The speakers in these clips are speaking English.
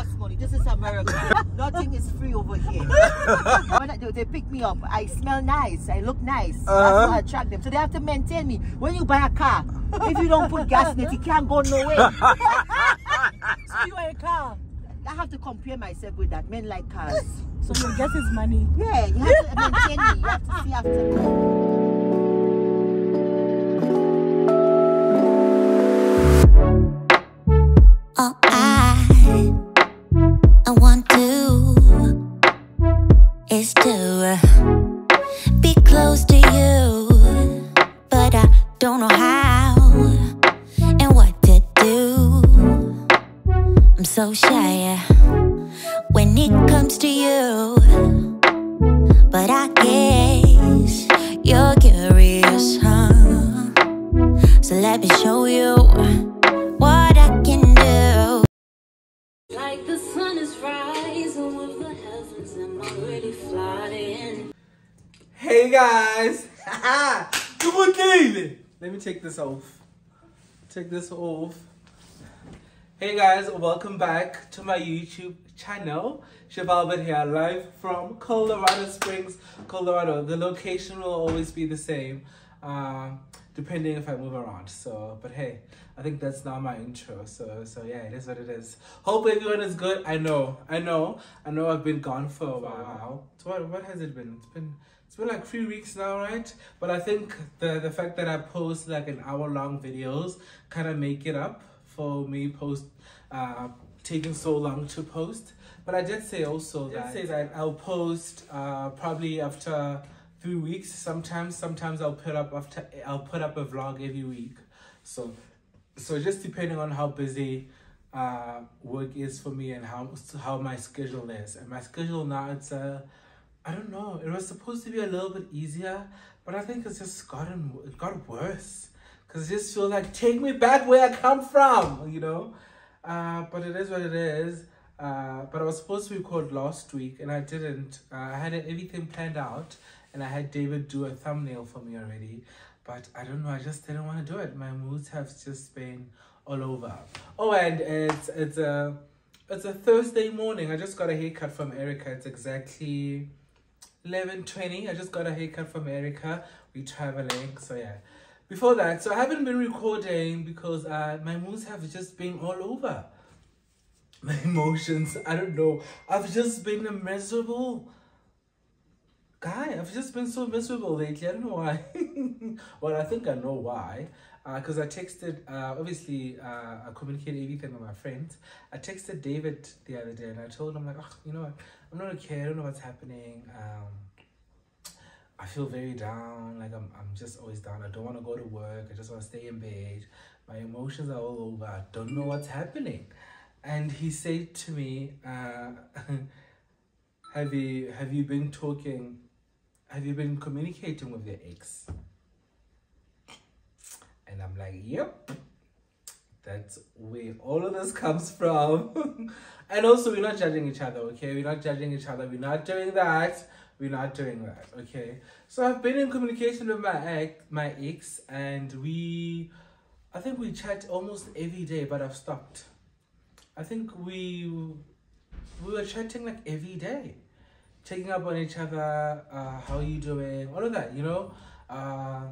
costs money. This is America. Nothing is free over here. when I, they pick me up, I smell nice. I look nice. That's Uh-huh. what attract them. So they have to maintain me. When you buy a car, if you don't put gas in it, you can't go nowhere. So you are a car. I have to compare myself with that. Men like cars. So you get his money. Yeah, you have to maintain me. You have to see after me. Take this off. Hey guys, welcome back to my YouTube channel. Chef Albert here, live from Colorado Springs, Colorado. The location will always be the same, uh, depending if I move around. So, but hey, I think that's not my intro. So, so yeah, it is what it is. Hope everyone is good. I know, I know, I know. I've been gone for a while. So what, what has it been? It's been it's been like three weeks now, right? But I think the the fact that I post like an hour long videos kind of make it up for me post uh taking so long to post. But I did say also that say that I'll post uh probably after three weeks. Sometimes sometimes I'll put up after I'll put up a vlog every week. So so just depending on how busy uh work is for me and how how my schedule is and my schedule now it's uh I don't know. It was supposed to be a little bit easier but I think it's just gotten it got worse. Because I just feel like take me back where I come from you know? Uh but it is what it is. Uh but I was supposed to record last week and I didn't. Uh, I had everything planned out and I had David do a thumbnail for me already but I don't know. I just didn't want to do it. My moods have just been all over. Oh and it's it's a it's a Thursday morning. I just got a haircut from Erica. It's exactly 11.20 I just got a haircut from Erica. We're traveling so yeah. Before that so I haven't been recording because uh my moods have just been all over. My emotions I don't know. I've just been a miserable guy. I've just been so miserable lately. I don't know why. Well i think i know why because i texted uh, obviously uh, i communicated everything with my friends. I texted david the other day and i told him like oh, you know what? I'm not okay. I don't know what's happening. Um, i feel very down. Like I'm, I'm just always down. I don't want to go to work. I just want to stay in bed. My emotions are all over. I don't know what's happening. And he said to me uh, have you have you been talking have you been communicating with your ex? And I'm like, yep. That's where all of this comes from. and also, we're not judging each other, okay? We're not judging each other. We're not doing that. We're not doing that, okay? So I've been in communication with my ex, my ex, and we, I think we chat almost every day, but I've stopped. I think we, we were chatting like every day checking up on each other, uh, how are you doing, all of that, you know. Uh,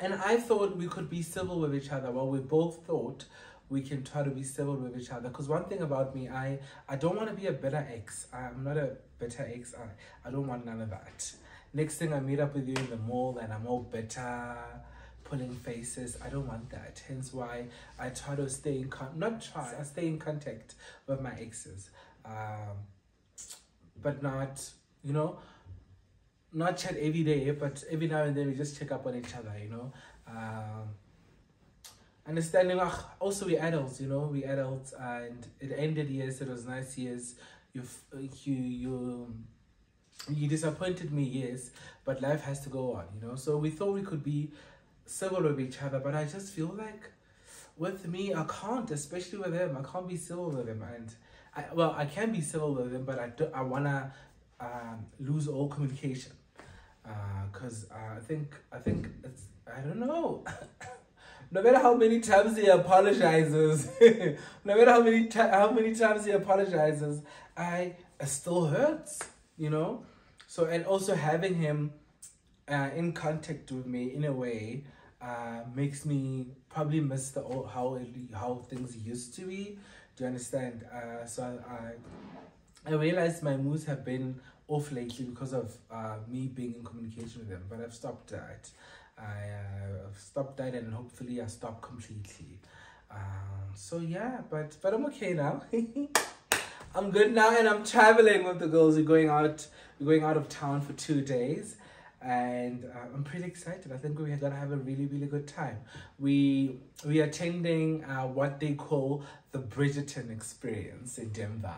and I thought we could be civil with each other. Well, we both thought we can try to be civil with each other. Because one thing about me, I I don't want to be a bitter ex. I'm not a bitter ex. I, I don't want none of that. Next thing I meet up with you in the mall and I'm all bitter, pulling faces. I don't want that. Hence why I try to stay in con not try. I stay in contact with my exes. Um, but not you know not chat every day but every now and then we just check up on each other you know. Um understanding ugh, also we adults you know we adults and it ended yes it was nice years you you you you disappointed me yes but life has to go on you know. So we thought we could be civil with each other but i just feel like with me i can't especially with him i can't be civil with him and I, well, I can be civil with him, but I, do, I wanna um, lose all communication, because uh, I think I think it's I don't know. no matter how many times he apologizes, no matter how many how many times he apologizes, I still hurts, you know. So and also having him uh, in contact with me in a way uh, makes me probably miss the old, how it, how things used to be. Do you understand? Uh, so I I realized my moods have been off lately because of uh, me being in communication with them, but I've stopped that. I uh, I've stopped that, and hopefully I stop completely. Um, so yeah, but but I'm okay now. I'm good now, and I'm traveling with the girls. We're going out. We're going out of town for two days, and uh, I'm pretty excited. I think we're gonna have a really really good time. We we are attending uh, what they call the Bridgerton experience in Denver.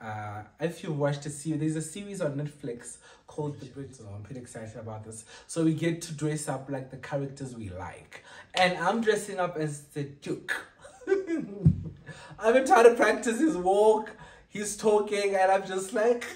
Uh, if you watched the series, there's a series on Netflix called The Bridgerton. I'm pretty excited about this. So we get to dress up like the characters we like, and I'm dressing up as the Duke. I've been trying to practice his walk, he's talking, and I'm just like,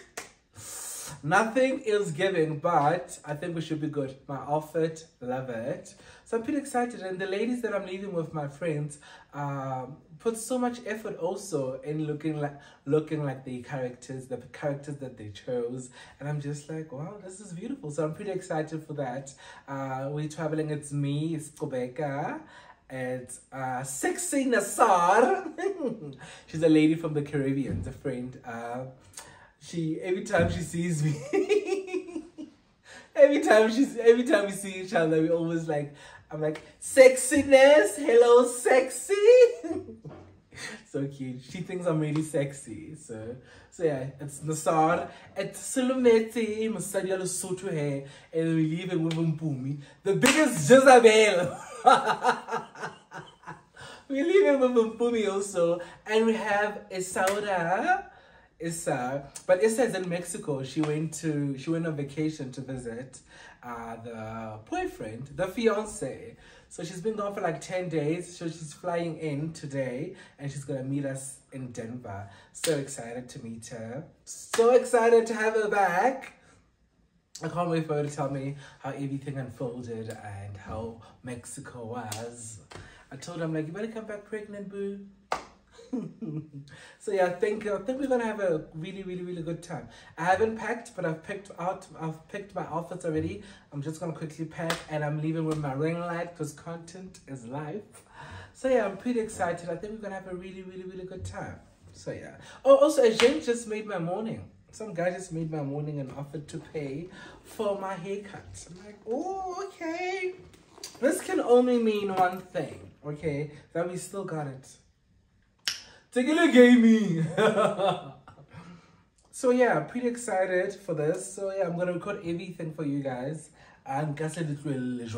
nothing is giving, but I think we should be good. My outfit, love it. So I'm pretty excited. And the ladies that I'm leaving with, my friends, um, put so much effort also in looking like looking like the characters, the characters that they chose. And I'm just like, wow, this is beautiful. So I'm pretty excited for that. Uh, we're traveling. It's me, it's Rebecca. It's uh, Sexy Nassar. She's a lady from the Caribbean, a friend. Uh, she every time she sees me, every time she's every time we see each other, we always like I'm like sexiness. Hello, sexy. so cute. She thinks I'm really sexy. So so yeah, it's Nassar. It's Salometi, Masadi Lesotho hair, and we leave it with Mpumi, the biggest Jezebel. we leave it with Mpumi also, and we have Isauda. Issa, but Issa is in Mexico. She went to she went on vacation to visit uh, the boyfriend, the fiance. So she's been gone for like ten days. So she's flying in today, and she's gonna meet us in Denver. So excited to meet her. So excited to have her back. I can't wait for her to tell me how everything unfolded and how Mexico was. I told her I'm like, you better come back pregnant, boo. so yeah, I think I think we're gonna have a really, really, really good time. I haven't packed, but I've picked out I've picked my outfits already. I'm just gonna quickly pack and I'm leaving with my ring light because content is life. So yeah, I'm pretty excited. I think we're gonna have a really, really, really good time. So yeah. Oh, also, a gent just made my morning. Some guy just made my morning and offered to pay for my haircut. I'm like, oh, okay. This can only mean one thing, okay? That we still got it. Tequila Gaming. so yeah, pretty excited for this. So yeah, I'm gonna record everything for you guys. And it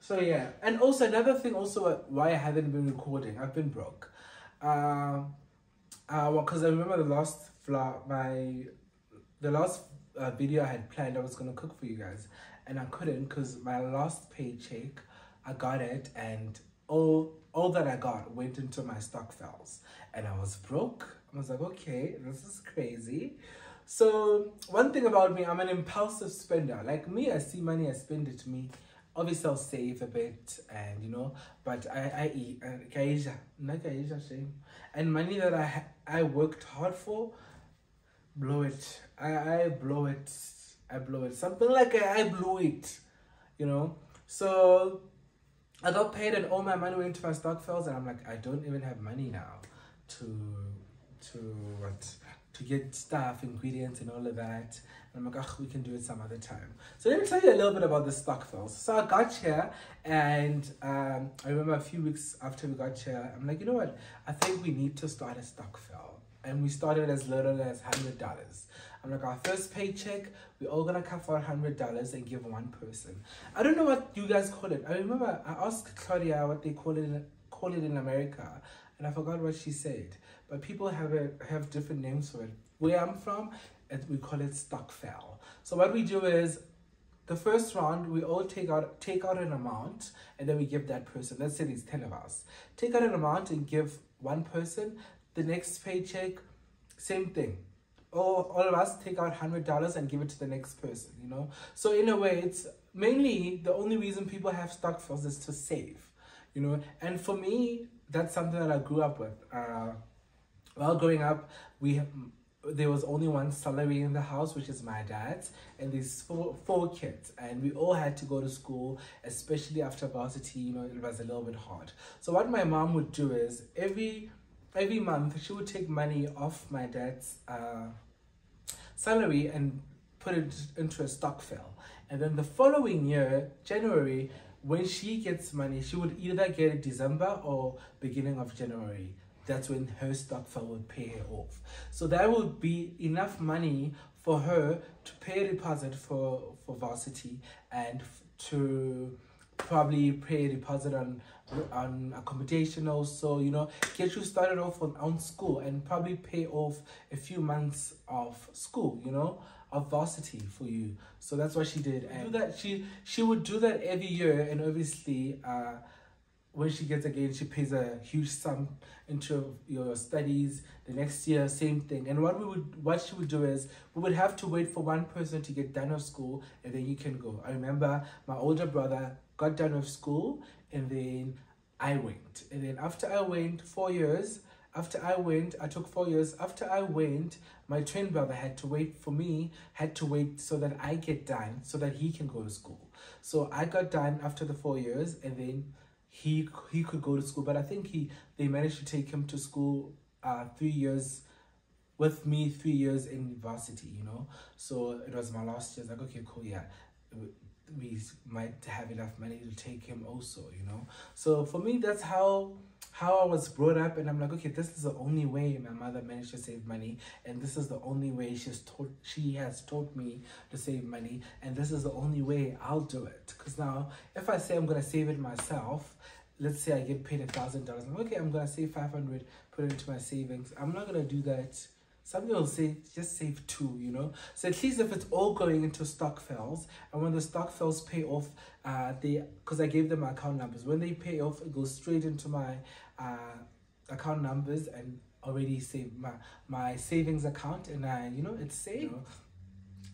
so yeah, and also another thing also why I haven't been recording, I've been broke. Uh, uh, well, cause I remember the last vlog, my, the last uh, video I had planned, I was gonna cook for you guys, and I couldn't cause my last paycheck, I got it, and all all that I got went into my stokvels, and I was broke. I was like, okay, this is crazy. So one thing about me, I'm an impulsive spender. Like me, I see money, I spend it. Me, obviously, I'll save a bit, and you know, but I I eat uh, and money that I I worked hard for, blow it. I I blow it. I blow it. Something like I, I blew it, you know. So I got paid and all my money went to my stokvels and I'm like, I don't even have money now to to what to get stuff, ingredients and all of that. And I'm like, oh, we can do it some other time. So let me tell you a little bit about the stokvels. So I got here and um, I remember a few weeks after we got here, I'm like, you know what? I think we need to start a stokvel. And we started as little as $100. And like our first paycheck, we all gonna cut for hundred dollars and give one person. I don't know what you guys call it. I remember I asked Claudia what they call it call it in America, and I forgot what she said. But people have a, have different names for it. Where I'm from, it, we call it stokvel. So what we do is the first round we all take out take out an amount and then we give that person let's say there's 10 of us take out an amount and give one person the next paycheck same thing all, all of us take out hundred dollars and give it to the next person, you know. So in a way, it's mainly the only reason people have stokvels is to save, you know. And for me, that's something that I grew up with. Uh, while growing up, we there was only one salary in the house, which is my dad's, and there's four four kids, and we all had to go to school, especially after varsity. You know, it was a little bit hard. So what my mom would do is every every month she would take money off my dad's uh, salary and put it into a stokvel, and then the following year, January, when she gets money, she would either get it December or beginning of January that's when her stokvel would pay her off. So that would be enough money for her to pay a deposit for, for varsity and to probably pay a deposit on on accommodation also you know get you started off on, on school and probably pay off a few months of school you know of varsity for you so that's what she did and do that she she would do that every year and obviously uh when she gets again, she pays a huge sum into your studies. The next year, same thing. And what we would, what she would do is, we would have to wait for one person to get done of school, and then you can go. I remember my older brother got done with school, and then I went. And then after I went, four years. After I went, I took four years. After I went, my twin brother had to wait for me, had to wait so that I get done, so that he can go to school. So I got done after the four years, and then he he could go to school but i think he they managed to take him to school uh three years with me three years in university you know so it was my last year I like okay cool yeah we might have enough money to take him also you know so for me that's how how I was brought up and I'm like, okay, this is the only way my mother managed to save money and this is the only way she's taught she has taught me to save money and this is the only way I'll do it. Because now if I say I'm gonna save it myself, let's say I get paid a thousand dollars, okay, I'm gonna save five hundred, put it into my savings. I'm not gonna do that some people say just save two, you know. So at least if it's all going into stokvels, and when the stokvels pay off, uh, they because I gave them my account numbers. When they pay off, it goes straight into my uh account numbers and already save my my savings account, and I you know it's saved. You know?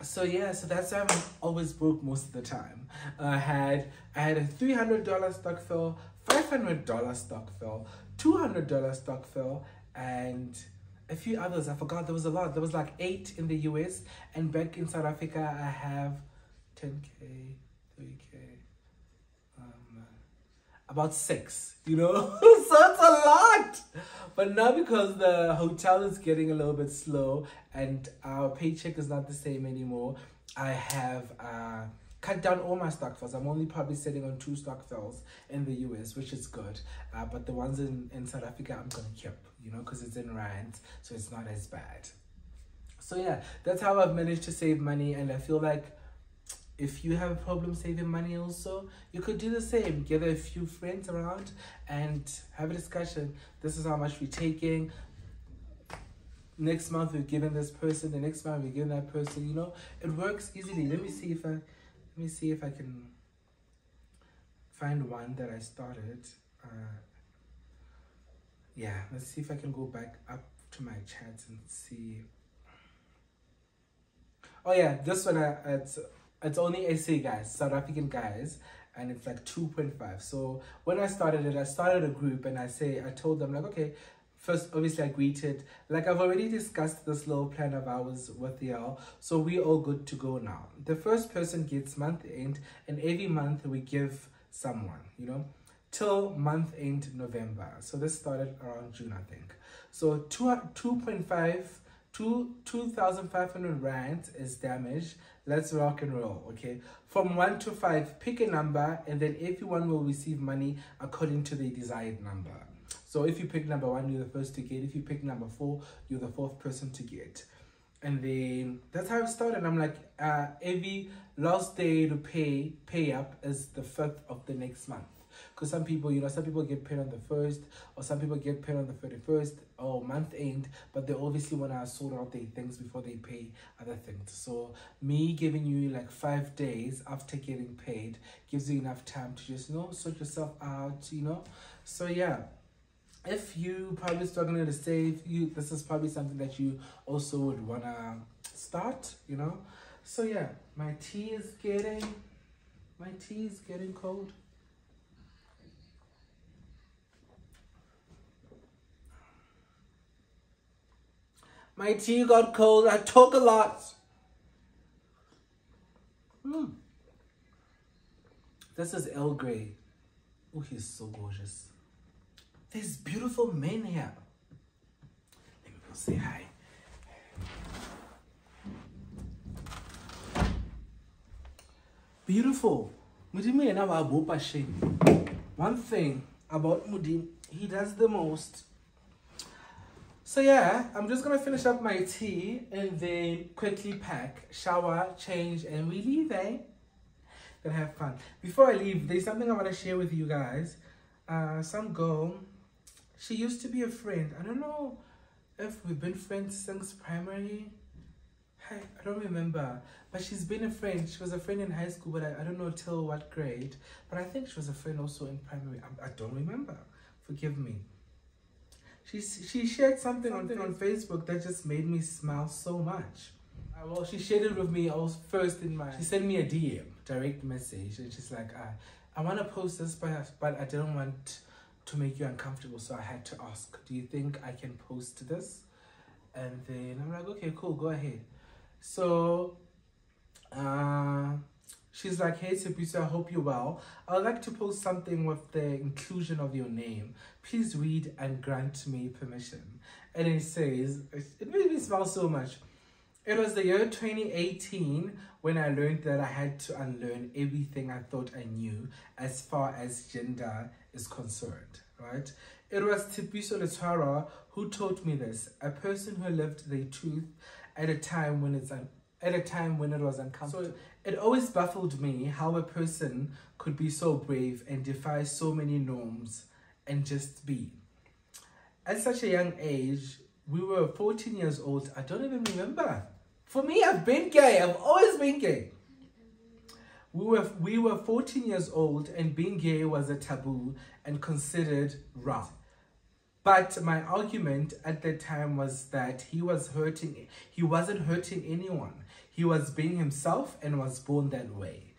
so yeah so that's why i'm always broke most of the time i had i had a 300 dollar stokvel 500 dollar stokvel 200 dollar stokvel and a few others. I forgot there was a lot. There was like eight in the US, and back in South Africa, I have 10k, 3k, um, about six. You know, so it's a lot. But now because the hotel is getting a little bit slow and our paycheck is not the same anymore, I have. Uh, cut down all my stokvels. I'm only probably sitting on two stokvels in the US, which is good. Uh, but the ones in, in South Africa, I'm going to keep, you know, because it's in rands, so it's not as bad. So yeah, that's how I've managed to save money. And I feel like if you have a problem saving money also, you could do the same. Gather a few friends around and have a discussion. This is how much we're taking. Next month we're giving this person, the next month we're giving that person, you know. It works easily. Let me see if I let me see if I can find one that I started. Uh, yeah, let's see if I can go back up to my chats and see. Oh yeah, this one, uh, it's, it's only SA guys, South African guys, and it's like 2.5. So when I started it, I started a group and I say, I told them like, okay, First, obviously, I greeted. Like I've already discussed this little plan of ours with y'all, so we're all good to go now. The first person gets month end, and every month we give someone, you know, till month end November. So this started around June, I think. So two 2.5 two 2,500 rands is damaged. Let's rock and roll, okay? From 1 to 5, pick a number and then everyone will receive money according to the desired number. So if you pick number one, you're the first to get. If you pick number four, you're the fourth person to get. And then that's how it started. I'm like, uh, every last day to pay pay up is the fifth of the next month. Because some people, you know, some people get paid on the first, or some people get paid on the 31st, or month end, but they obviously want to sort out their things before they pay other things. So, me giving you like five days after getting paid gives you enough time to just, you know, sort yourself out, you know. So, yeah if you probably struggling to save, you this is probably something that you also would wanna start, you know. So yeah, my tea is getting my tea is getting cold. My tea got cold. I talk a lot. Mm. This is Earl Grey. Oh, he's so gorgeous. There's beautiful men here. Let me go say hi. Beautiful. Mudim yena wa bopa shame. One thing about Mudim, he does the most. So yeah, I'm just gonna finish up my tea and then quickly pack, shower, change, and we leave, eh? Gonna have fun. Before I leave, there's something I wanna share with you guys. Uh, some girl, she used to be a friend. I don't know if we've been friends since primary. Hey, I don't remember. But she's been a friend. She was a friend in high school, but I, I don't know till what grade. But I think she was a friend also in primary. I, I don't remember. Forgive me. She, she shared something, on, on Facebook that just made me smile so much. Well, she shared it with me. I was first in my. She sent me a DM, direct message, and she's like, "I, I want to post this, but but I didn't want to make you uncomfortable, so I had to ask, do you think I can post this?" And then I'm like, "Okay, cool, go ahead." So, uh, she's like, "Hey, Tshepiso, I hope you're well. I would like to post something with the inclusion of your name. Please read and grant me permission." And it says, it made me smile so much. It was the year 2018 when I learned that I had to unlearn everything I thought I knew as far as gender is concerned, right? It was Tshepiso Letsoara who taught me this, a person who lived the truth at a time when it's un- at a time when it was uncomfortable. So it always baffled me how a person could be so brave and defy so many norms and just be. At such a young age, we were 14 years old. I don't even remember. For me, I've been gay. I've always been gay. We were we were 14 years old and being gay was a taboo and considered rough. But my argument at that time was that he was hurting he wasn't hurting anyone. He was being himself and was born that way.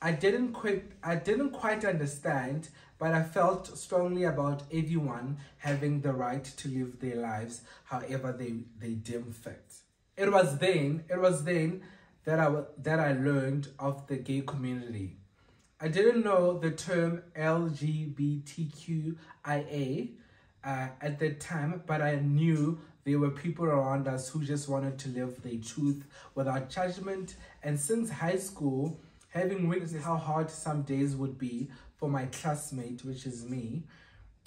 I didn't quite I didn't quite understand, but I felt strongly about everyone having the right to live their lives however they, they deem fit. It was then, it was then that I, that I learned of the gay community. I didn't know the term LGBTQIA uh, at that time, but I knew there were people around us who just wanted to live their truth without judgment. And since high school, having witnessed how hard some days would be for my classmate, which is me,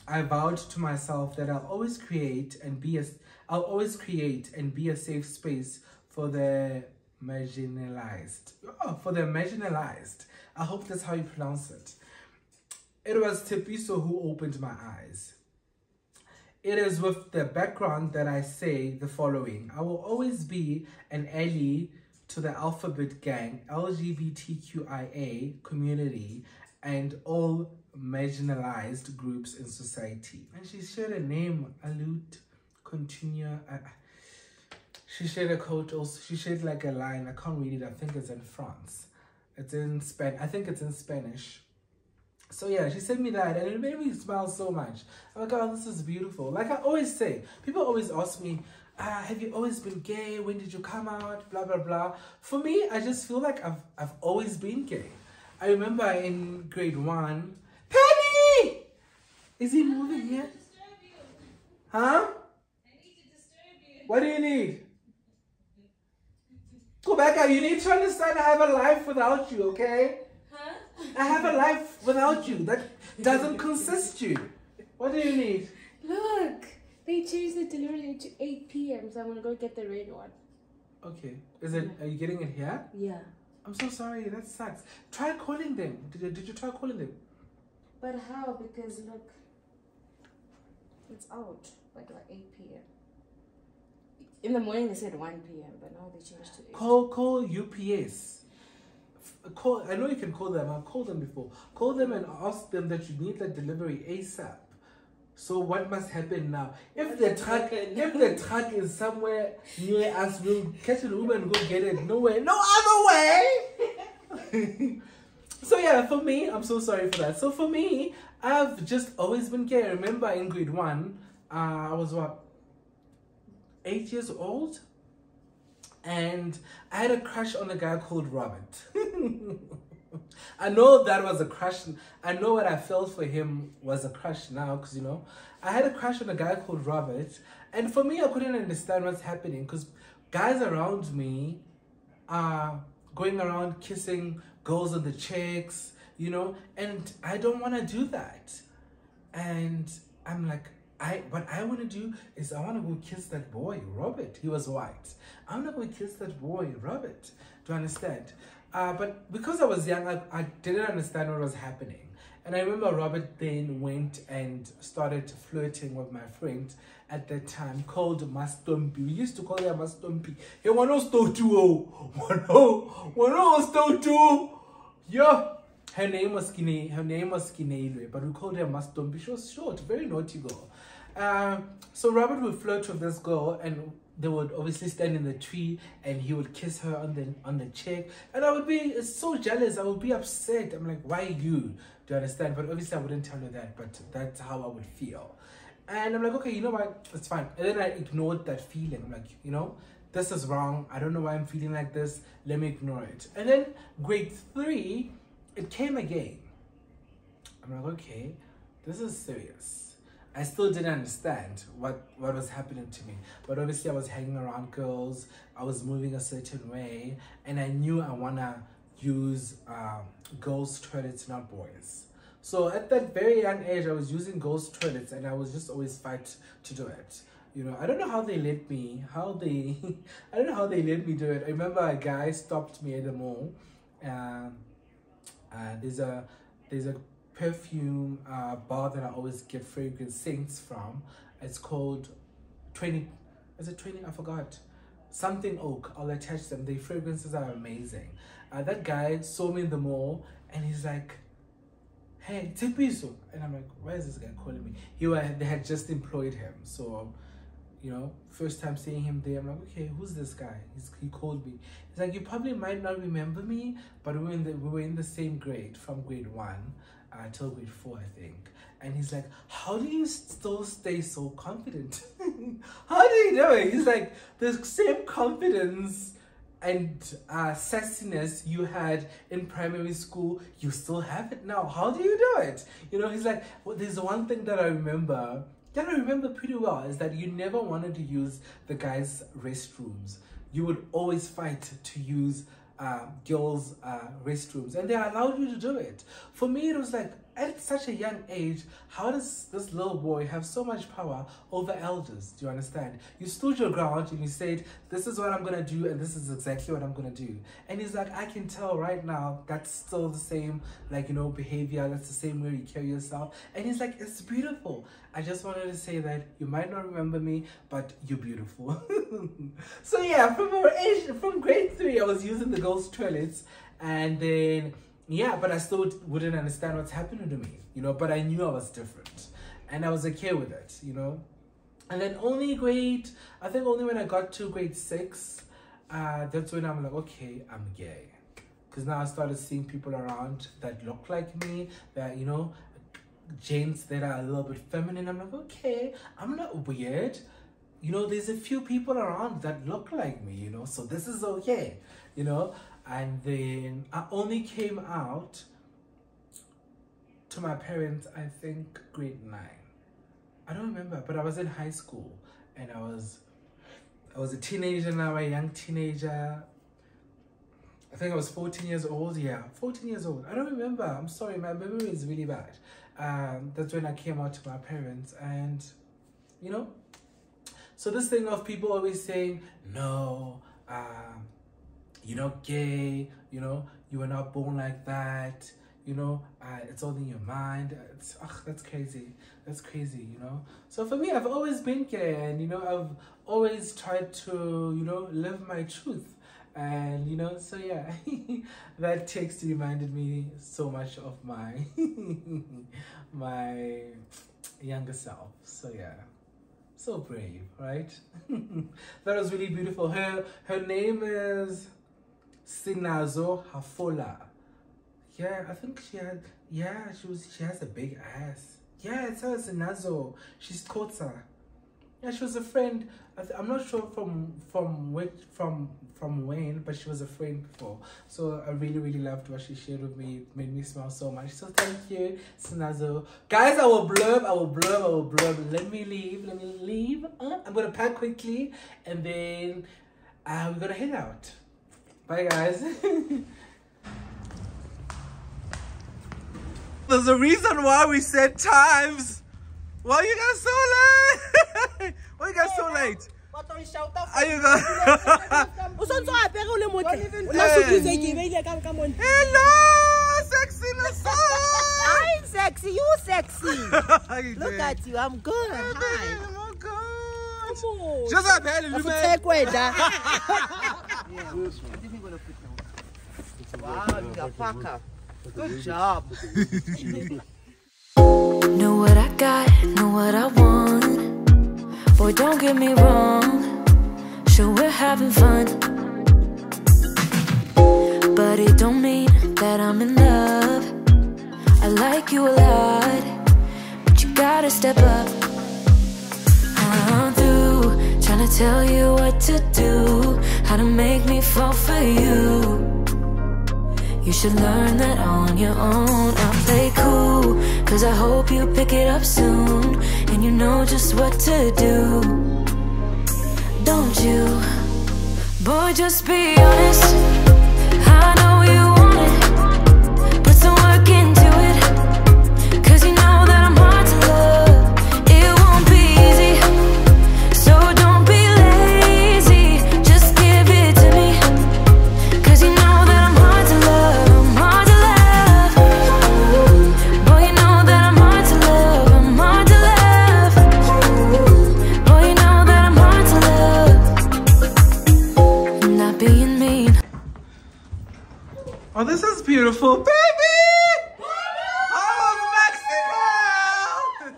I vowed to myself that I'll always create and be a, I'll always create and be a safe space for the marginalized. Oh, for the marginalized. I hope that's how you pronounce it. It was Tshepiso who opened my eyes. It is with the background that I say the following. I will always be an ally to the alphabet gang, LGBTQIA community, and all marginalized groups in society. And she shared a name, Alut Continue. Uh, she shared a quote also. She shared like a line. I can't read it. I think it's in France. It's in Spanish. I think it's in Spanish. So yeah, she sent me that and it made me smile so much. I'm like, oh, this is beautiful. Like I always say, people always ask me, uh, have you always been gay? When did you come out? Blah, blah, blah. For me, I just feel like I've, I've always been gay. I remember in grade one, Penny! Is he moving yet? Huh? What do you need? Go back out. You need to understand I have a life without you, okay? Huh? I have a life without you. That doesn't consist you. What do you need? Look, they changed the delivery to 8 p.m. So I'm gonna go get the red one. Okay. Is it? Are you getting it here? Yeah. I'm so sorry. That sucks. Try calling them. Did you, did you try calling them? But how? Because look, it's out like like 8 p.m. In the morning they said 1 p.m. But now they changed to 8. Call call UPS. Call. I know you can call them. I've called them before. Call them and ask them that you need that delivery ASAP. So what must happen now? If the truck, if the truck is somewhere near us, we'll catch an Uber and go get it. No way, no other way. so yeah, for me, I'm so sorry for that. So for me, I've just always been gay. I remember in grade one, uh, I was what, eight years old, and I had a crush on a guy called Robert. I know that was a crush. I know what I felt for him was a crush now because, you know, I had a crush on a guy called Robert. And for me, I couldn't understand what's happening because guys around me are going around kissing girls on the cheeks, you know, and I don't want to do that. And I'm like, I what I want to do is I want to go kiss that boy, Robert. He was white. I want to go kiss that boy, Robert. Do you understand? Uh, but because I was young, I, I didn't understand what was happening. And I remember Robert then went and started flirting with my friend at that time called Mastompi. We used to call her Mastompi. Hey, one oh stole two oh. One oh, one oh two. Yeah. Her name was Kine, her name was Kineilwe, but we called her Mastompi. She was short, very naughty girl. Uh, so Robert would flirt with this girl and they would obviously stand in the tree and he would kiss her on the on the cheek. And i would be so jealous. I would be upset. I'm like why you? Do you understand? But obviously i wouldn't tell her that but that's how i would feel. And i'm like okay you know what? It's fine. And then i ignored that feeling. I'm like you know this is wrong. I don't know why i'm feeling like this. Let me ignore it. And then grade three it came again. I'm like okay this is serious I still didn't understand what, what was happening to me. But obviously I was hanging around girls, I was moving a certain way, and I knew I wanna use um, girls' toilets, not boys. So at that very young age, I was using girls' toilets and I was just always fight to do it. You know, I don't know how they let me, how they, I don't know how they let me do it. I remember a guy stopped me at the mall. Um, uh, there's a, there's a perfume uh, bar that I always get fragrance scents from. It's called 20, is it 20? I forgot. Something Oak. I'll attach them. The fragrances are amazing. Uh, that guy saw me in the mall and he's like, hey, Tshepiso. And I'm like, why is this guy calling me? He they had just employed him. So, you know, first time seeing him there, I'm like, okay, who's this guy? He's, he called me. He's like, you probably might not remember me, but we were in the, we were in the same grade from grade one till grade four, I think. And he's like, how do you still stay so confident? how do you do it? He's like, the same confidence and uh, sassiness you had in primary school, you still have it now. How do you do it? You know, he's like, well, there's one thing that I remember, that I remember pretty well, is that you never wanted to use the guys' restrooms. You would always fight to use uh, girls' uh, restrooms and they allowed you to do it. For me, it was like, at such a young age, how does this little boy have so much power over elders? Do you understand? You stood your ground and you said, this is what I'm going to do and this is exactly what I'm going to do. And he's like, I can tell right now that's still the same, like, you know, behavior. That's the same way you carry yourself. And he's like, it's beautiful. I just wanted to say that you might not remember me, but you're beautiful. so yeah, from age, from grade three, I was using the girls' toilets and then yeah, but I still wouldn't understand what's happening to me, you know, but I knew I was different and I was okay with it, you know. And then only grade, I think only when I got to grade six, uh, that's when I'm like, okay, I'm gay. Because now I started seeing people around that look like me, that, you know, gents that are a little bit feminine. I'm like, okay, I'm not weird. You know, there's a few people around that look like me, you know, so this is okay, you know and then I only came out to my parents I think grade 9 I don't remember but I was in high school. And I was I was a teenager now a young teenager. I think I was 14 years old yeah 14 years old. I don't remember I'm sorry my memory is really bad. Um, that's when I came out to my parents and you know. So this thing of people always saying no um, you're not gay, you know, you were not born like that, you know, uh, it's all in your mind. It's, ugh, that's crazy. That's crazy, you know. So for me, I've always been gay and, you know, I've always tried to, you know, live my truth. And, you know, so yeah, that text reminded me so much of my, my, younger self. So yeah, so brave, right? that was really beautiful. Her her name is Sinazo Hafola. Yeah, I think she had. Yeah, she was. She has a big ass. Yeah, it's her Sinazo. She's Kotsa. Yeah, she was a friend. I'm not sure from from which from from when, but she was a friend before. So I really really loved what she shared with me. It made me smile so much. So thank you, Sinazo. Guys, I will blurb. I will blurb. I will blurb. Let me leave. Let me leave. Uh, I'm gonna pack quickly, and then uh, we're gonna head out. Bye, guys. There's a reason why we set times. Why you guys so late? Why you guys so late? What are you shouting? Are you guys? O sontse o apere o le motle. O Yeah. na sukise ke beile ka ka mone. Hello, sexy Nassau. I'm sexy. You sexy. You Look doing? at you. I'm good. Hi. baby, oh my God. Oh. Just a belly, you man. Ekweda. Know what I got, know what I want. Boy, don't get me wrong. Sure, we're having fun. But it don't mean that I'm in love. I like you a lot, but you gotta step up. Uh-huh. Trying to tell you what to do, how to make me fall for you. You should learn that on your own. I'll play cool, cause I hope you pick it up soon. And you know just what to do. Don't you? Boy, just be honest. I know you beautiful, baby! Oh, Mexico!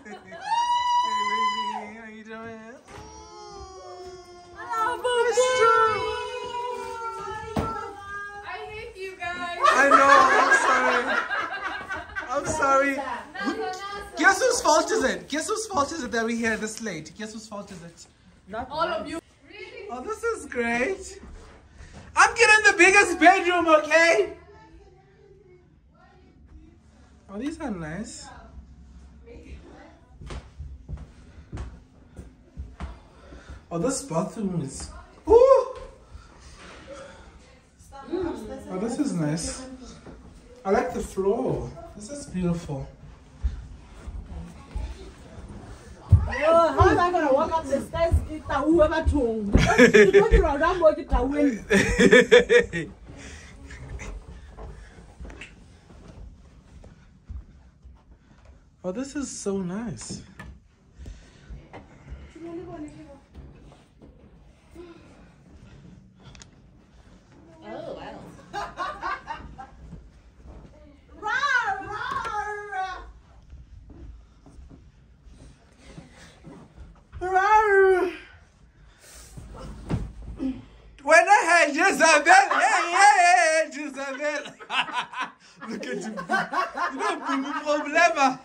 hey, baby, how you doing? I hate you guys. I know, I'm sorry. I'm sorry. Guess whose fault is it? Guess whose fault is it that we're here this late? Guess whose fault is it? All of you. Oh, this is great. I'm getting the biggest bedroom, okay? Oh, these are nice. Oh, this bathroom is. Ooh! Oh, this is nice. I like the floor. This is beautiful. Oh, how am I gonna walk up the stairs? Ke taue bathong. Ke oh, this is so nice. Oh, Rawr. When I had Jezebel, yeah, yeah, Look at you. You know, boom, problema.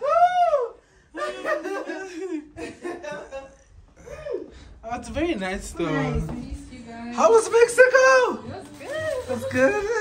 oh, it's very nice though. How was Mexico? That's good.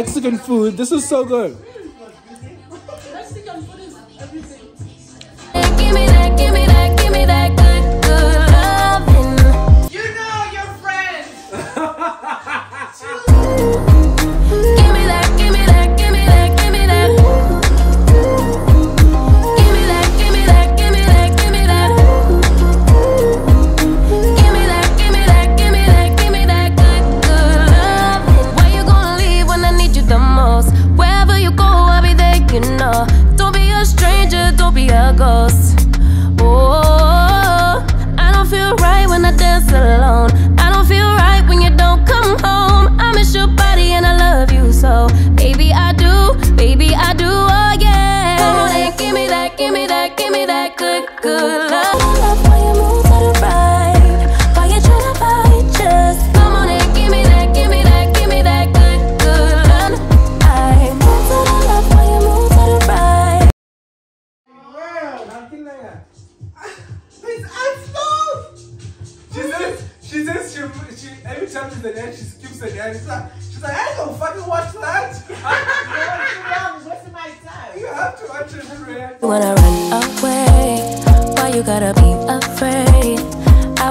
Mexican food. This is so good.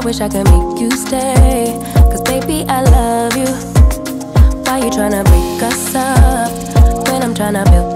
Wish I could make you stay. Cause baby, I love you. Why you tryna break us up? When I'm tryna build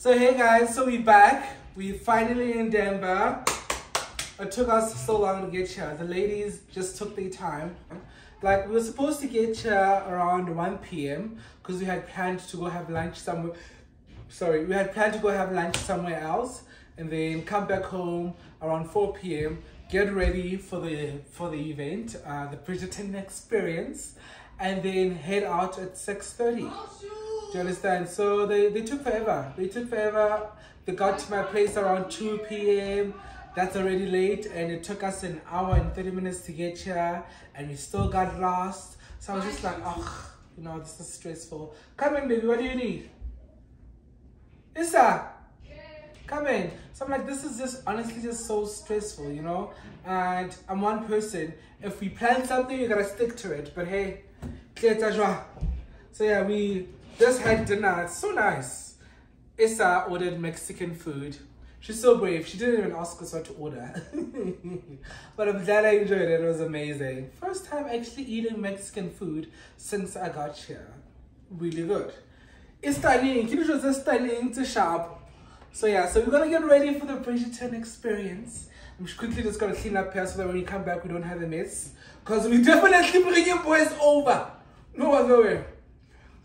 So hey guys, so we back. We finally in Denver. It took us so long to get here. The ladies just took their time. Like we were supposed to get here around 1 p.m. because we had planned to go have lunch somewhere. Sorry, we had planned to go have lunch somewhere else and then come back home around 4 p.m. Get ready for the for the event, uh, the Bridgerton experience, and then head out at 6:30. Do you understand? So they, they took forever. They took forever. They got to my place around 2 p.m. That's already late, and it took us an hour and 30 minutes to get here, and we still got lost. So I was just like, oh, you know, this is stressful. Come in, baby. What do you need? Issa, come in. So I'm like, this is just honestly just so stressful, you know? And I'm one person. If we plan something, you gotta stick to it. But hey. So yeah, we just had dinner. It's so nice. Issa ordered Mexican food. She's so brave. She didn't even ask us what to order. but I'm glad I enjoyed it. It was amazing. First time actually eating Mexican food since I got here. Really good. It's stunning. It was just stunning to sharp. So yeah, so we're gonna get ready for the Bridgerton experience. I'm just quickly just gonna clean up here so that when we come back we don't have a mess. Cause we definitely bring you boys over. No other way.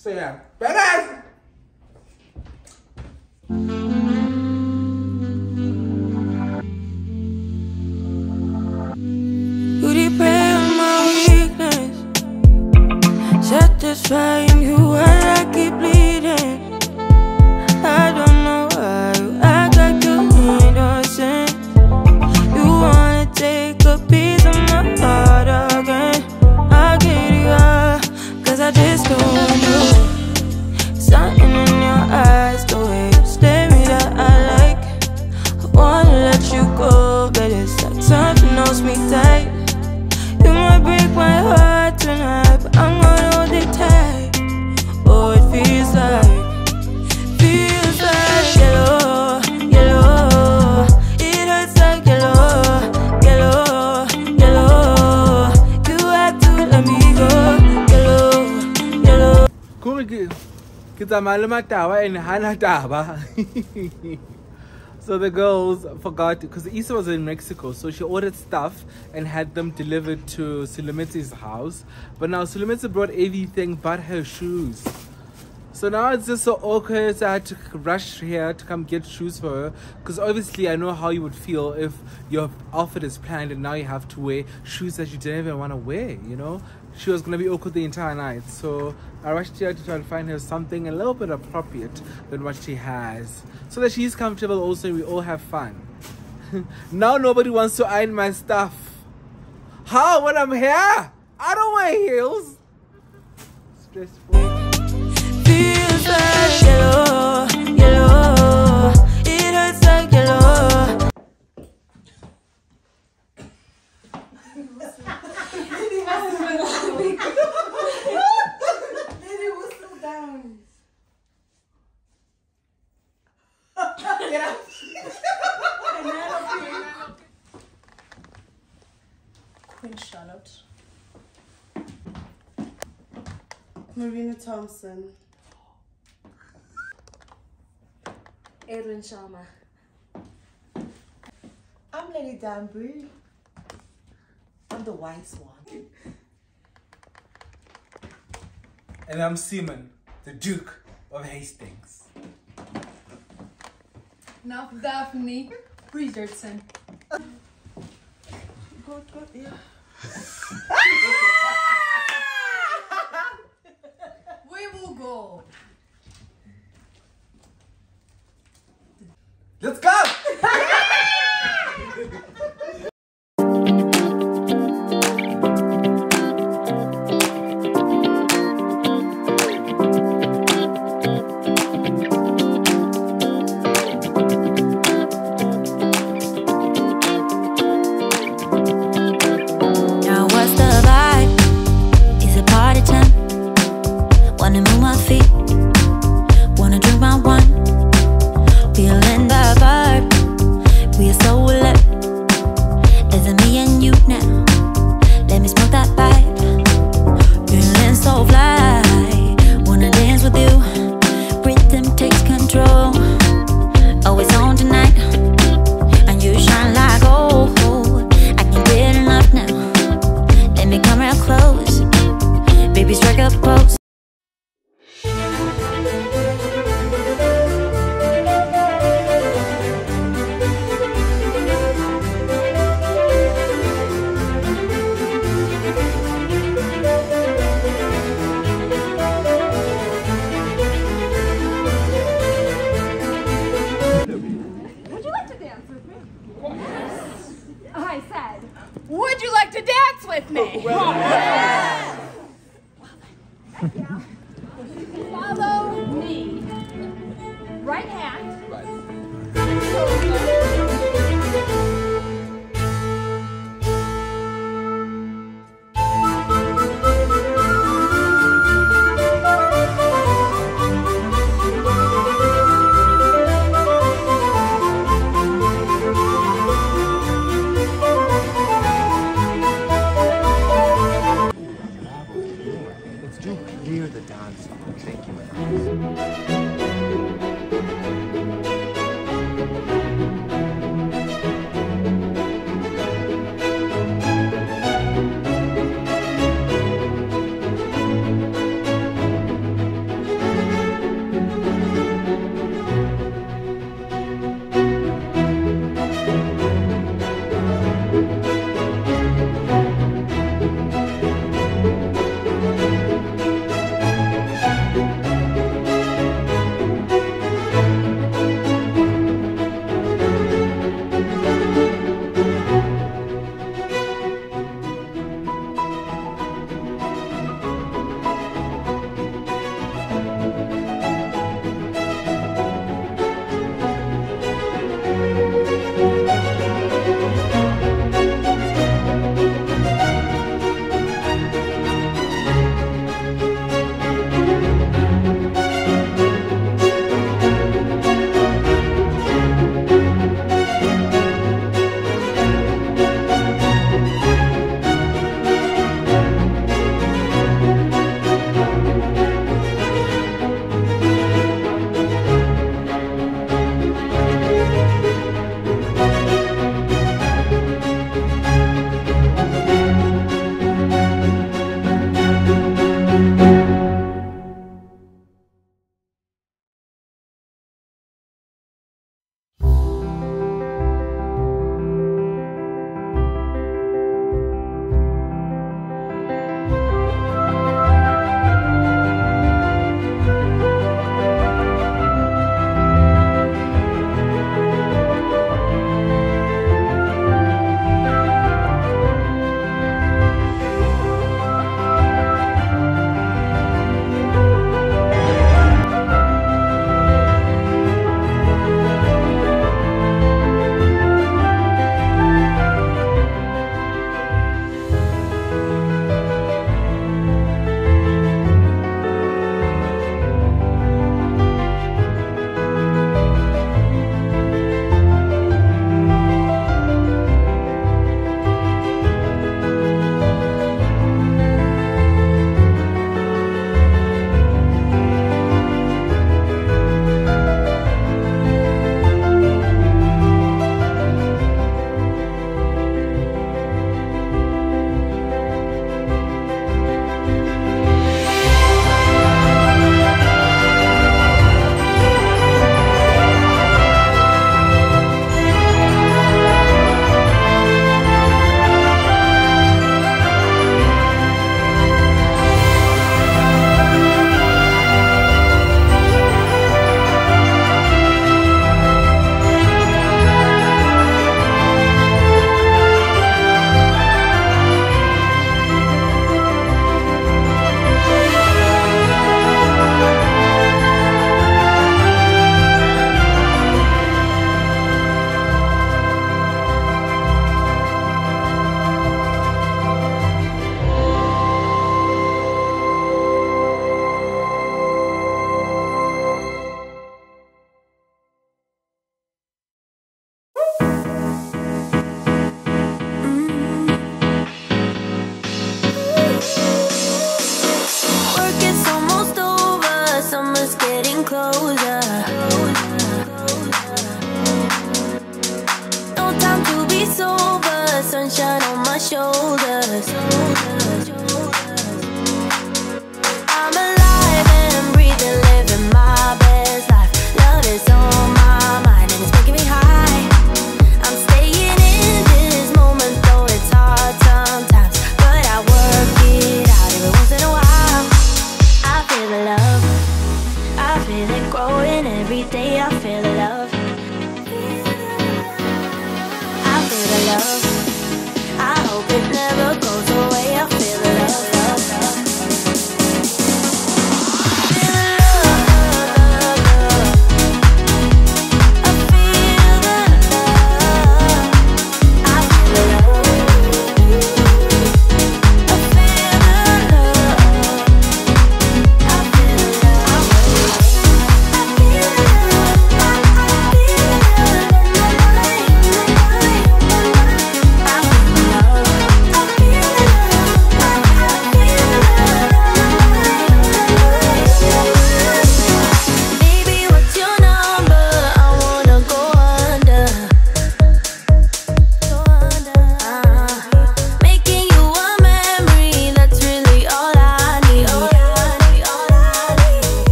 So yeah. Bye guys! Satisfying you ke tsamaya le matawa and hana taba. So the girls forgot because Issa was in Mexico, so she ordered stuff and had them delivered to Sulumitzi's house. But now Sulumitzi brought everything but her shoes. So now it's just so awkward. So I had to rush here to come get shoes for her. Because obviously, I know how you would feel if your outfit is planned and now you have to wear shoes that you didn't even want to wear, you know? She was going to be awkward the entire night. So I rushed here to try and find her something a little bit appropriate than what she has. So that she's comfortable also and we all have fun. now nobody wants to iron my stuff. How? When I'm here? I don't wear heels. Stressful. Queen Charlotte. Marina Thompson. Edwina Sharma. I'm Lady Danbury. I'm the wise one. And I'm Simon, the Duke of Hastings. Now Daphne Bridgerton. Good, good, yeah. We will go. Let's go!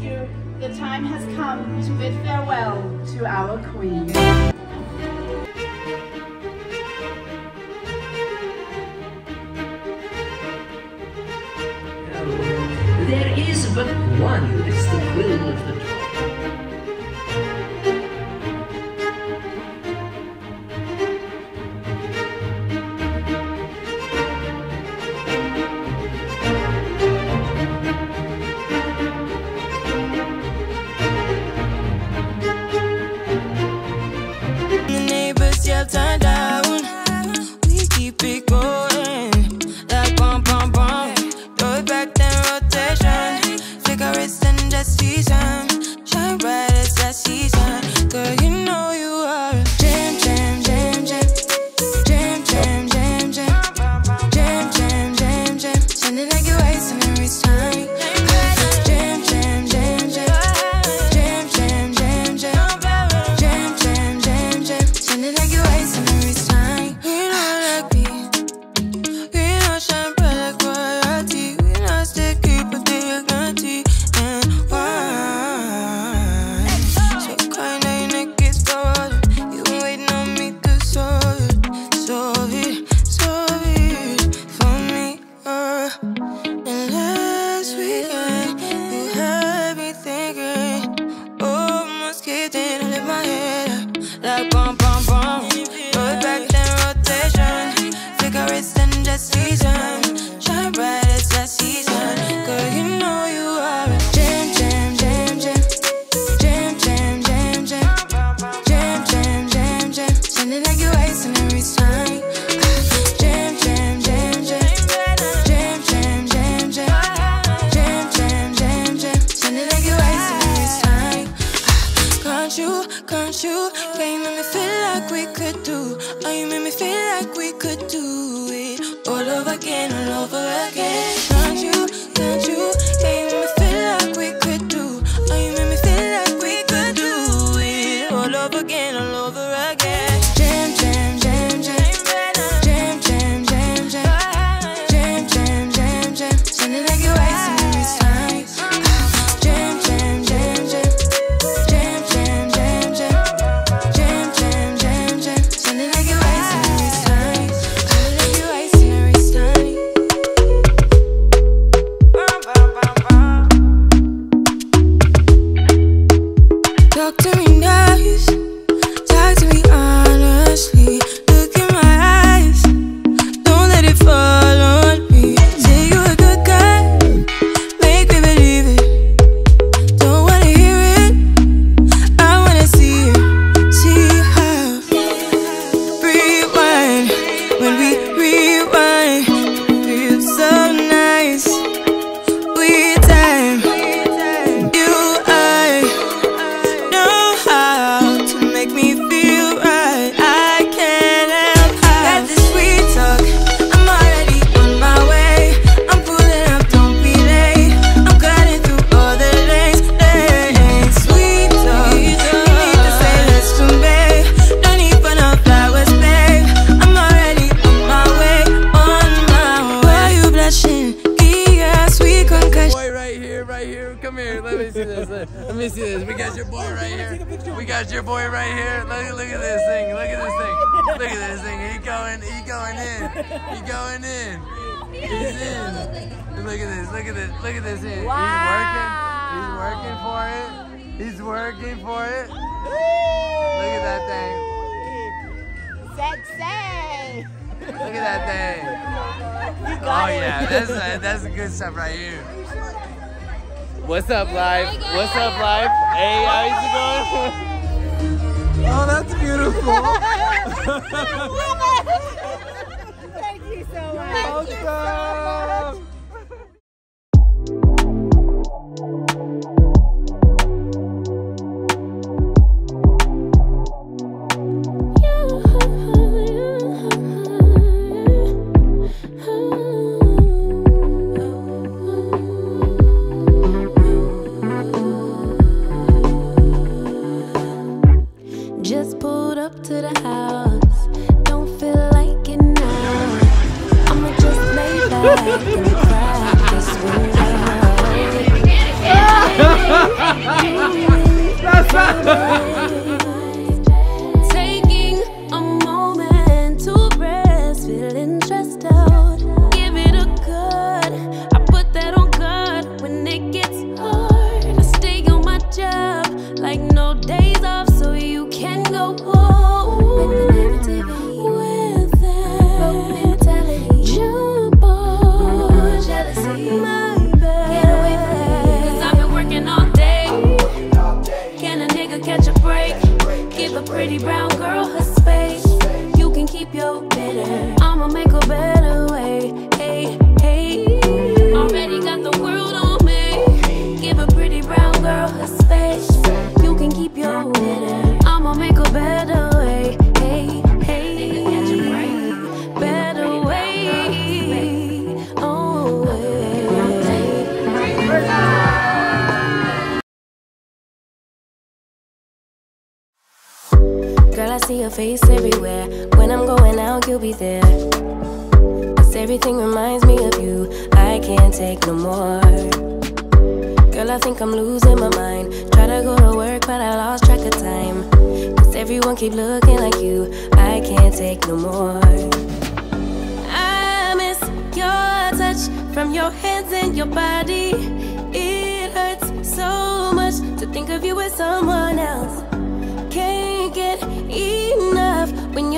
you, the time has come to bid farewell to our Queen. There is but one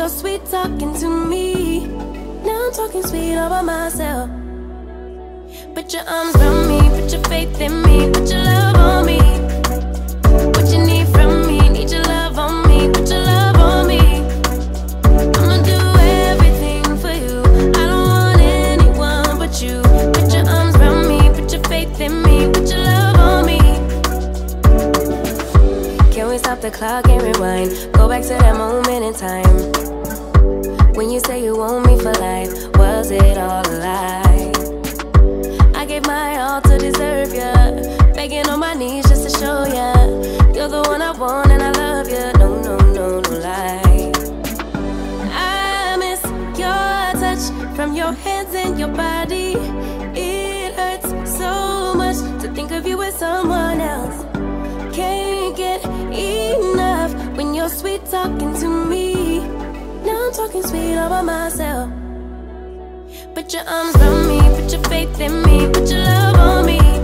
you're sweet talking to me. Now I'm talking sweet all by myself. Put your arms around me, put your faith in me, put your love on me. stop the clock and rewind. Go back to that moment in time. When you say you want me for life, was it all a lie? I gave my all to deserve ya. Begging on my knees just to show ya. You're the one I want and I love ya. No, no, no, no lie. I miss your touch from your hands and your body. It hurts so much to think of you as someone else. Sweet talking to me. Now I'm talking sweet all by myself. Put your arms around me, put your faith in me, put your love on me.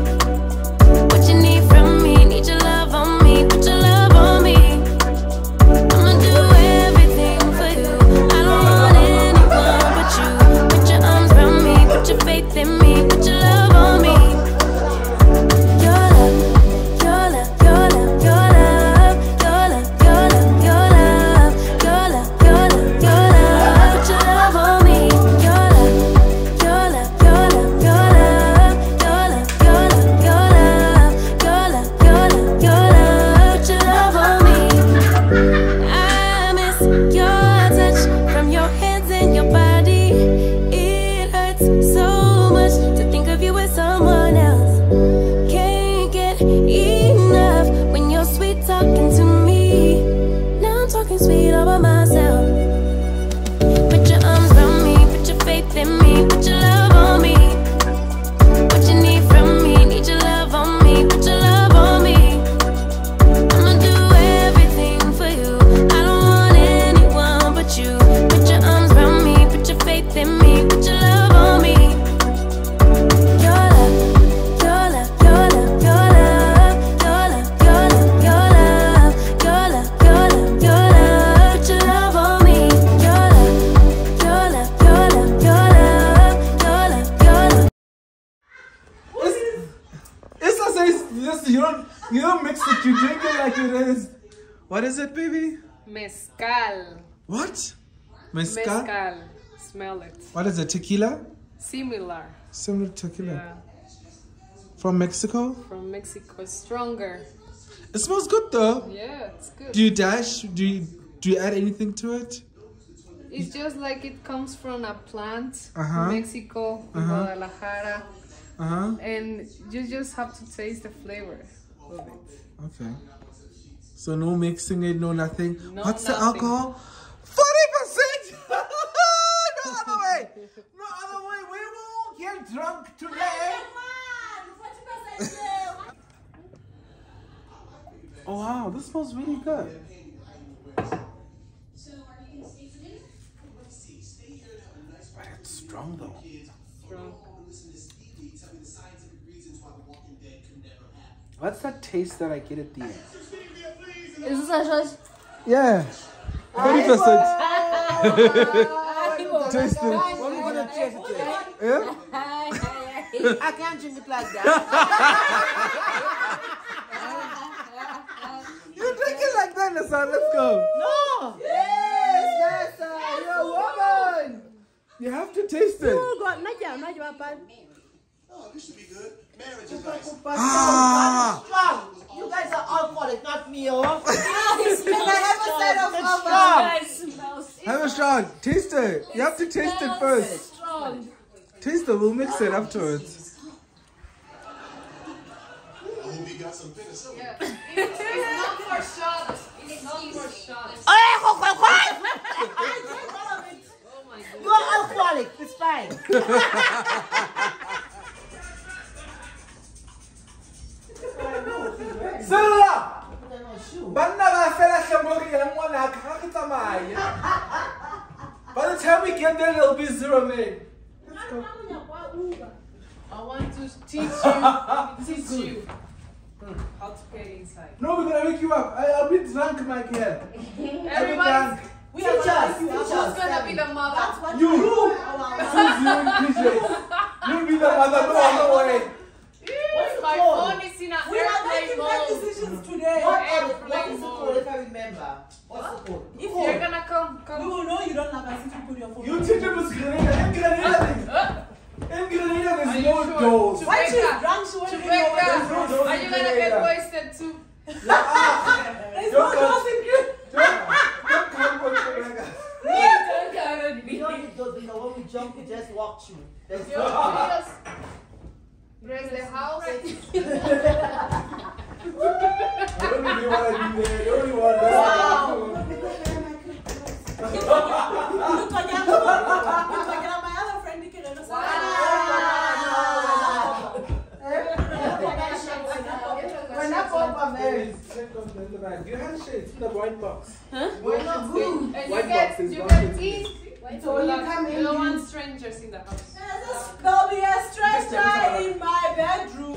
Mezcal. What? Mezcal. Mezcal. Smell it. What is it? Tequila. Similar. Similar to tequila. Yeah. From Mexico. From Mexico. Stronger. It smells good though. Yeah, it's good. Do you dash? Do you do you add anything to it? It's just like it comes from a plant Uh-huh. in Mexico, in Uh-huh. Guadalajara, Uh huh. and you just have to taste the flavor of it. Okay. So no mixing it, no nothing. No What's the alcohol? Forty percent. no other way. No other way. We won't get drunk today. Oh wow, this smells really good. But it's strong though. Strong. What's that taste that I get at the end? Is this a judge? Yeah. Forty percent. Taste it. What are we gonna taste it? Yeah. I can't drink it like that. You drink it like that, Nassan. Let's go. no. Yes, Nasa, you're a woman. You have to taste it. Ah. Strong. You guys are alcoholic, not me, oh. Can I have a side of alcohol? Have a shot. Taste it. You have to taste it first. Taste it. We'll mix it afterwards. It's not for shots. It's not for shots. You're alcoholic. It's fine. We get there, there'll be zero men. I want to teach you, teach you hmm. how to get inside. No, we're gonna wake you up. I, I'll be drunk, my kid. Everybody, We are just. who's gonna be the mother? You! Susie, PJ. You'll be the mother. No other way. My phone is in an We are airplane making bad decisions today. What, the, what Airplane is the mode. if I remember? If oh. you're gonna come, come. No, no, you don't have a if you put your phone. You teach them to Grenada. Them Grenada. Them Grenada, there's no sure? doors. Why you? drunk? so won't be over. Are you gonna get wasted too? There's no doors in Grenada. Don't come on Grenada. Don't need doors. You know, when we jump, we just walk through. There's no doors. There's the house. Don't really want to be there. I don't really want to Lokonyana my other friend ke re re sa- We're not. Do you have shades in the white box? We're not good. And White you get, boxes, you get boxes. eat. So when you come in, You don't want strangers in the house. There'll be a stranger in my bedroom.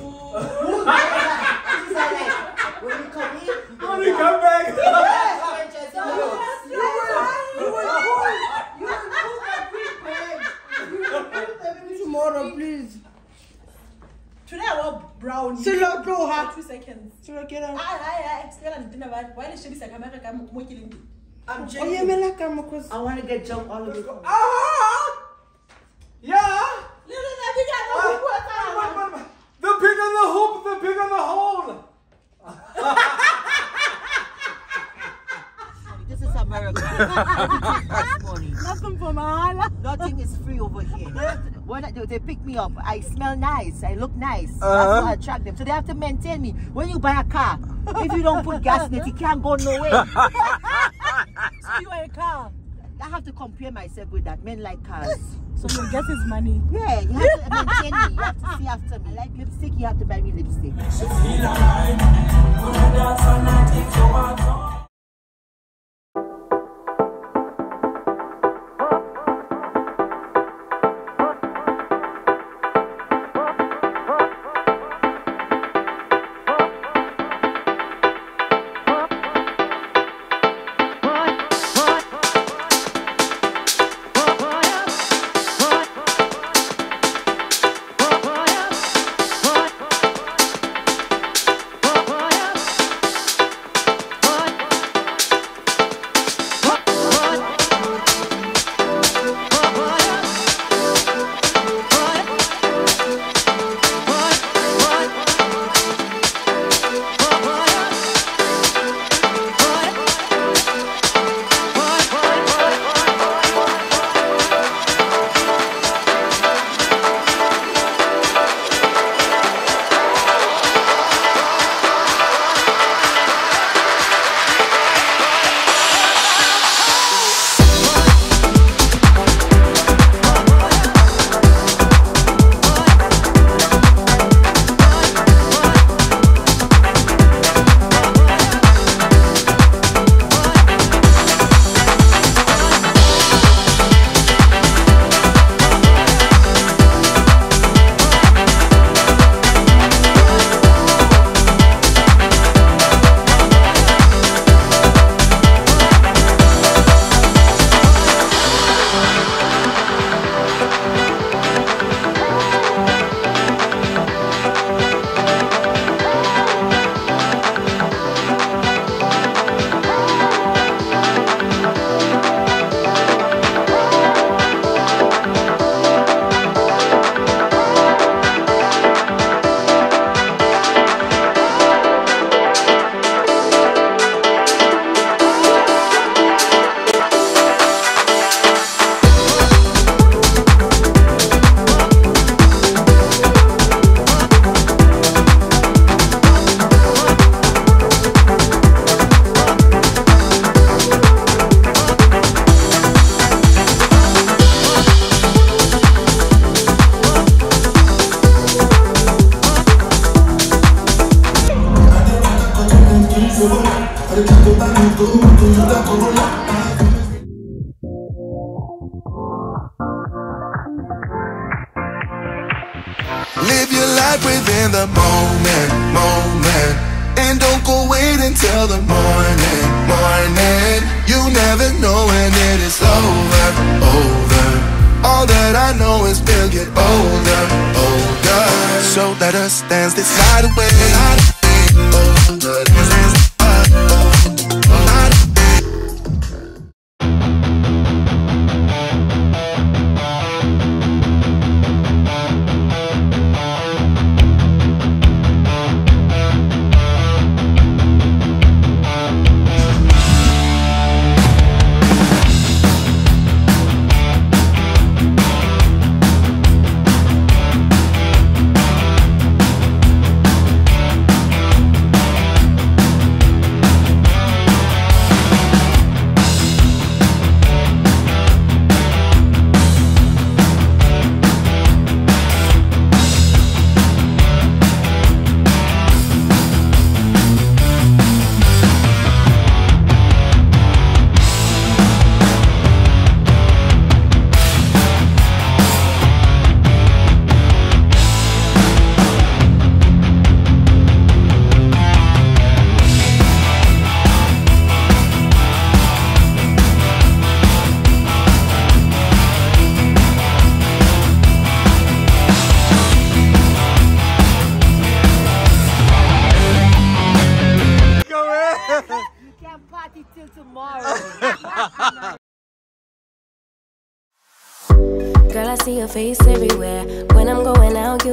She's like, when you come in, you When we come back. strangers in the There'll be a stranger. You will pull, you will pull the. You will pull the Tomorrow, please. Today I want brownie. Silo tloha. Two seconds. Silo ke ra. Ai, ai, ai, Stella ntina ba- why le shebisa camera ka mo- mo ke leng teng? I'm O joking. emela ka mo cause I want to get jump all of it. Ah! Yeah! Le lona di ka no go bua ka wait, yona. wait, wait. The pig on the hoop, the pig on the hole. This is America. Everything costs money. Nothing for mahala. Nothing is free over here. They, when they, they pick me up, I smell nice. I look nice. Uh-huh. That's what attract them. So they have to maintain me. When you buy a car, if you don't put gas in it, you can't go nowhere. So you are a car. I have to compare myself with that. Men like cars. So your gas is money. Yeah, you have to maintain me. You have to see after me. Like lipstick, you have to buy me lipstick.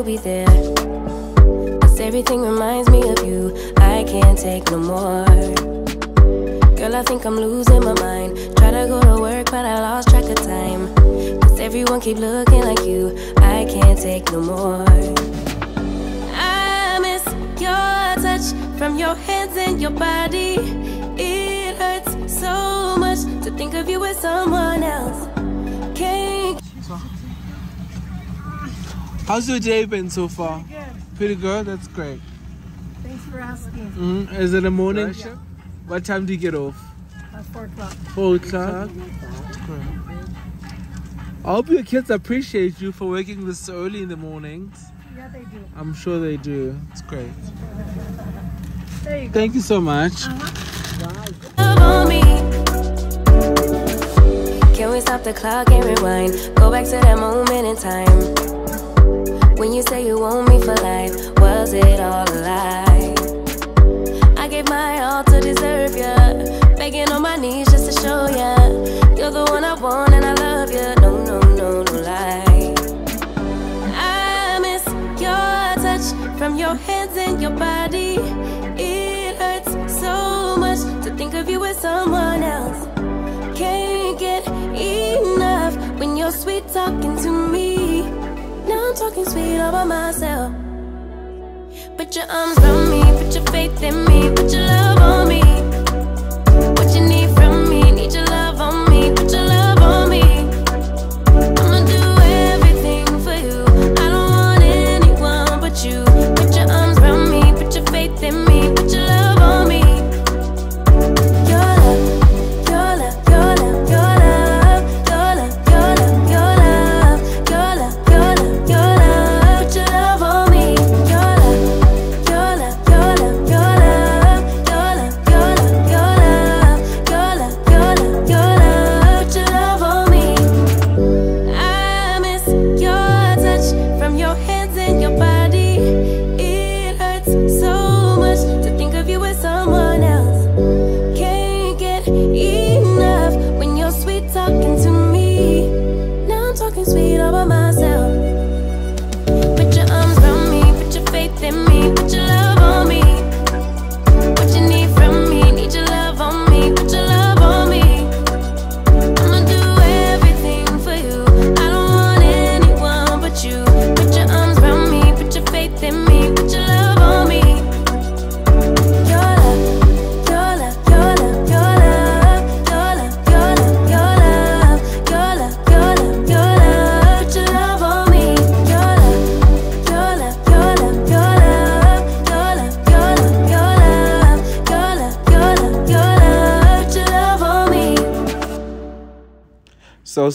Be there. Cause everything reminds me of you. I can't take no more. Girl, I think I'm losing my mind. Try to go to work, but I lost track of time. Cause everyone keep looking like you. I can't take no more. I miss your touch from your hands and your body. It hurts so much to think of you with someone else. Can't How's your day been so far? Pretty good. Pretty good? That's great. Thanks for asking. hmm Is it a morning shift? What time do you get off? At 4 o'clock. Four o'clock. That's great. I hope your kids appreciate you for waking this early in the mornings. Yeah, they do. I'm sure they do. It's great. There you go. Thank you so much. love on me. Can we stop the clock and rewind? Go back to that moment in time. When you say you want me for life, was it all a lie? I gave my all to deserve ya. Begging on my knees just to show ya. You're the one I want and I love ya. No, no, no, no lie. I miss your touch from your hands and your body. It hurts so much to think of you with someone else. Can't get enough when you're sweet talking to me. Talking sweet all by myself. Put your arms around me, put your faith in me, put your love on me.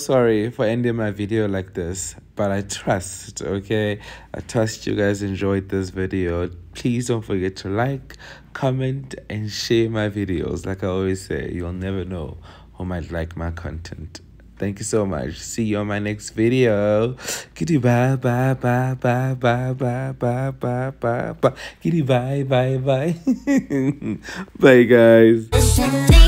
Sorry for ending my video like this, but I trust, okay? I trust you guys enjoyed this video. Please don't forget to like, comment, and share my videos. Like I always say, you'll never know who might like my content. Thank you so much. See you on my next video. Kitty bye bye bye bye bye bye bye bye bye bye. Kitty bye bye bye. bye guys.